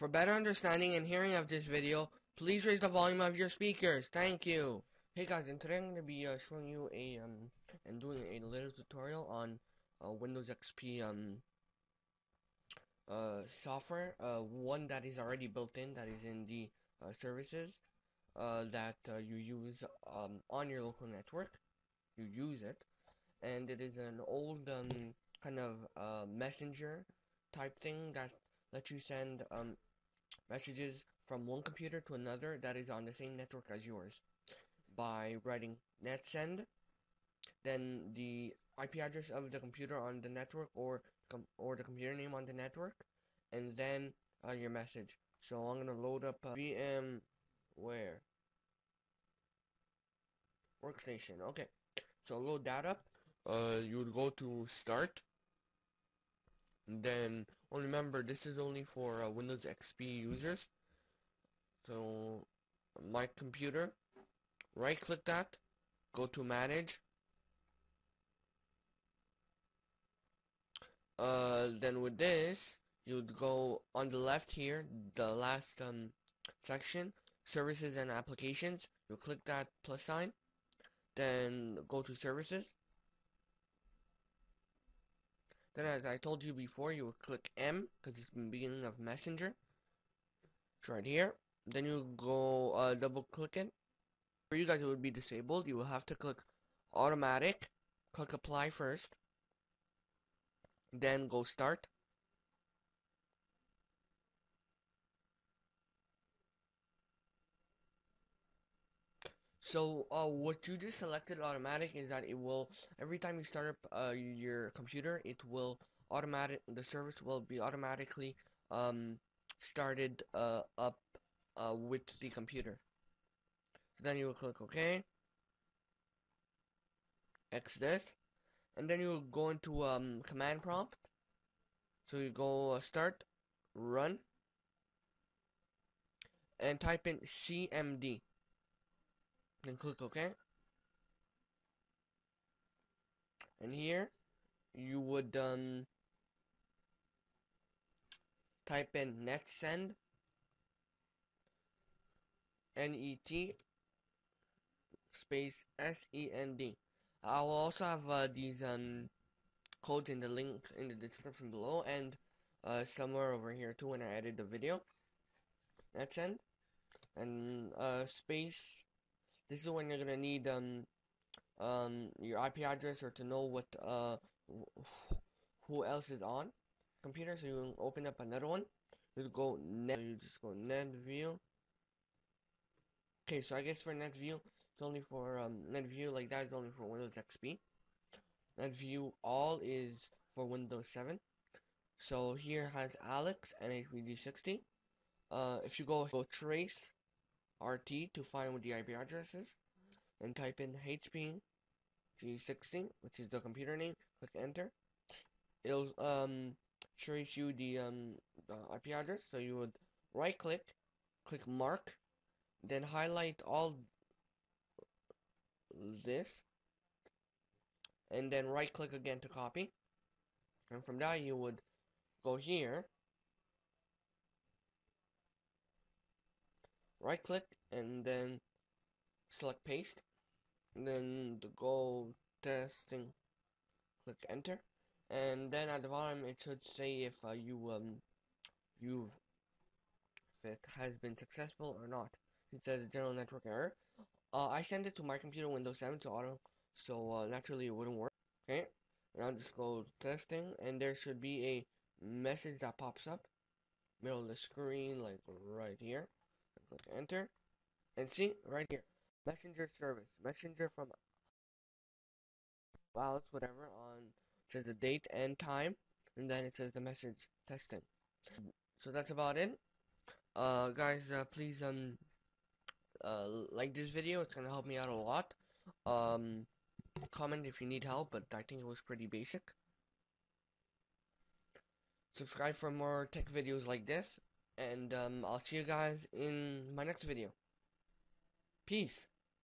For better understanding and hearing of this video, please raise the volume of your speakers. Thank you. Hey guys, and today I'm going to be uh, showing you a um and doing a little tutorial on uh, Windows XP um uh software. Uh, one that is already built in, that is in the uh, services uh, that you use um on your local network. You use it, and it is an old um kind of messenger type thing that lets you send um messages from one computer to another that is on the same network as yours. By writing net send then the IP address of the computer on the network or or the computer name on the network and then uh, your message. So I'm gonna load up uh, VM where? Workstation. Okay. So load that up. Uh you would go to start. Then well, remember this is only for uh, Windows XP users. So my computer right click that go to manage. Uh, then with this you'd go on the left here the last um, section services and applications. You click that plus sign. Then go to services then as I told you before you will click M because it's the beginning of messenger. It's right here. Then you go uh, double click it. For you guys it would be disabled. You will have to click automatic. Click apply first. Then go start so uh, what you just selected automatic is that it will every time you start up uh, your computer it will automatic the service will be automatically um, started uh, up uh, with the computer then you will click OK. X this. And then you will go into um, command prompt. So you go uh, start, run, and type in CMD. Then click OK. And here you would um, type in net send N-E-T space S-E-N-D. I will also have uh, these um, codes in the link in the description below and uh, somewhere over here too when I edit the video. That's end. And uh, space. This is when you're gonna need um, um, your IP address or to know what uh, who else is on computer. So you open up another one. You go net. You just go net view. Okay, so I guess for net view, it's only for um, NetView like that is only for Windows XP. Net view All is for Windows 7. So here has Alex and HPG60. Uh, if you go go trace RT to find the IP addresses, and type in HPG60, which is the computer name, click enter. It'll um trace you the um the IP address. So you would right click, click mark, then highlight all this and then right click again to copy and from that you would go here right click and then select paste and then to go testing click enter and then at the bottom it should say if uh, you um you've if it has been successful or not it says general network error uh, I sent it to my computer Windows 7 to auto, so uh, naturally it wouldn't work. Okay, and I'll just go testing, and there should be a message that pops up, middle of the screen, like right here. Click enter, and see right here, messenger service, messenger from Alex, whatever. On says the date and time, and then it says the message testing. So that's about it. Uh, guys, uh, please um uh, like this video. It's gonna help me out a lot. Um, comment if you need help, but I think it was pretty basic. Subscribe for more tech videos like this, and um, I'll see you guys in my next video. Peace.